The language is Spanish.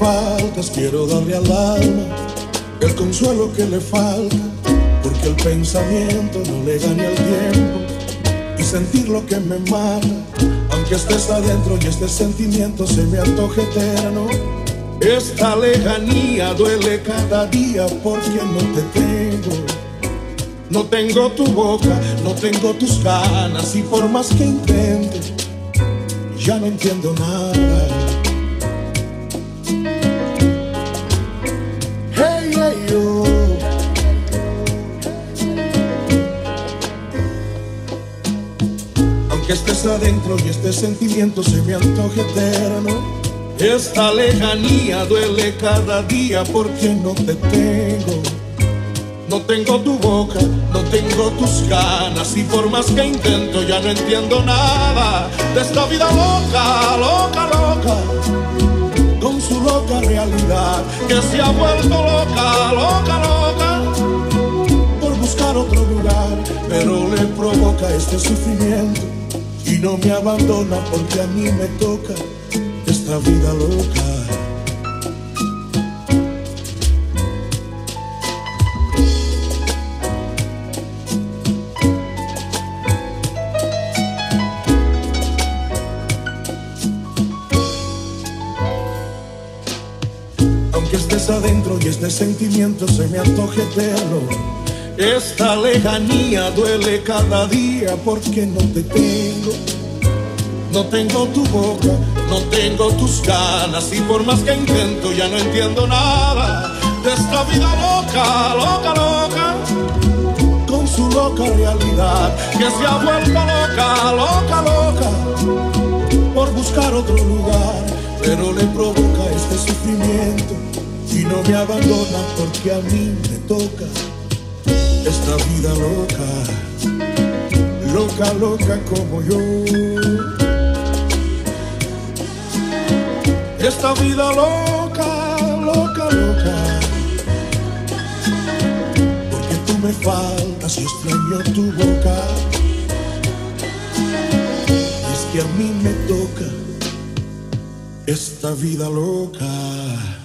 faltas, quiero darle al alma el consuelo que le falta, porque el pensamiento no le gane al tiempo y sentir lo que me mata, aunque estés adentro y este sentimiento se me antoje eterno. Esta lejanía duele cada día porque no te tengo. No tengo tu boca, no tengo tus ganas y por más que intente, ya no entiendo nada. Aunque estés adentro y este sentimiento se me antoje eterno, esta lejanía duele cada día porque no te tengo. No tengo tu boca, no tengo tus ganas y por más que intento ya no entiendo nada de esta vida loca, loca, loca, con su loca realidad que se ha vuelto loca, loca, loca, por buscar otro lugar, pero le provoca este sufrimiento y no me abandona porque a mí me toca esta vida loca. Aunque estés adentro y este sentimiento se me antoje eterno, esta lejanía duele cada día porque no te tengo. No tengo tu boca, no tengo tus ganas y por más que intento ya no entiendo nada de esta vida loca, loca, loca, con su loca realidad que se ha vuelto loca, loca, loca, por buscar otro lugar, pero le provoca este sufrimiento y no me abandona porque a mí me toca esta vida loca, loca, loca como yo. Esta vida loca, loca, loca. Porque tú me faltas y extraño tu boca. Y es que a mí me toca esta vida loca.